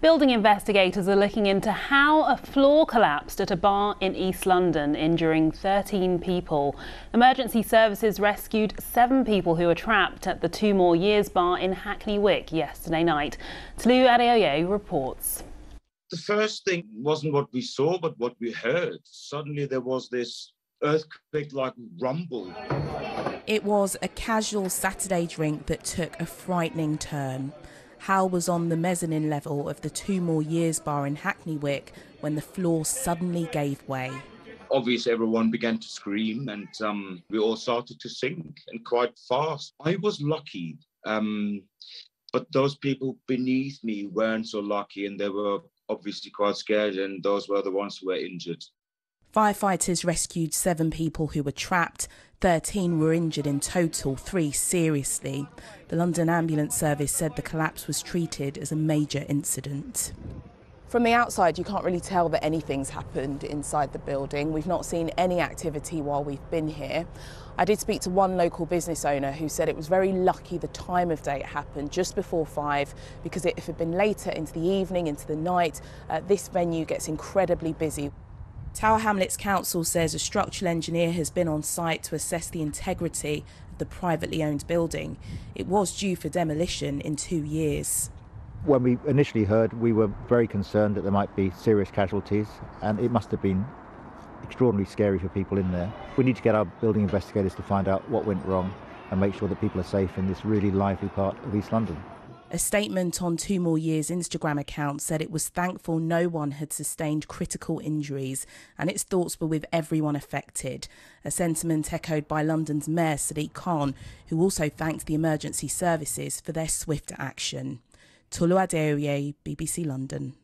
Building investigators are looking into how a floor collapsed at a bar in East London, injuring 13 people. Emergency services rescued seven people who were trapped at the Two More Years bar in Hackney Wick yesterday night. Tolu Adeoye reports. The first thing wasn't what we saw, but what we heard. Suddenly there was this earthquake like rumble. It was a casual Saturday drink that took a frightening turn. Hal was on the mezzanine level of the Two More Years bar in Hackney Wick when the floor suddenly gave way. Obviously, everyone began to scream and um, we all started to sink and quite fast. I was lucky, um, but those people beneath me weren't so lucky and they were obviously quite scared, and those were the ones who were injured. Firefighters rescued seven people who were trapped. 13 were injured in total, three seriously. The London Ambulance Service said the collapse was treated as a major incident. From the outside, you can't really tell that anything's happened inside the building. We've not seen any activity while we've been here. I did speak to one local business owner who said it was very lucky the time of day it happened, just before five, because if it had been later into the evening, into the night, uh, this venue gets incredibly busy. Tower Hamlets Council says a structural engineer has been on site to assess the integrity of the privately owned building. It was due for demolition in two years. When we initially heard, we were very concerned that there might be serious casualties, and it must have been extraordinarily scary for people in there. We need to get our building investigators to find out what went wrong and make sure that people are safe in this really lively part of East London. A statement on Two More Years' Instagram account said it was thankful no one had sustained critical injuries and its thoughts were with everyone affected. A sentiment echoed by London's Mayor Sadiq Khan, who also thanked the emergency services for their swift action. Tolu Adeoye, BBC London.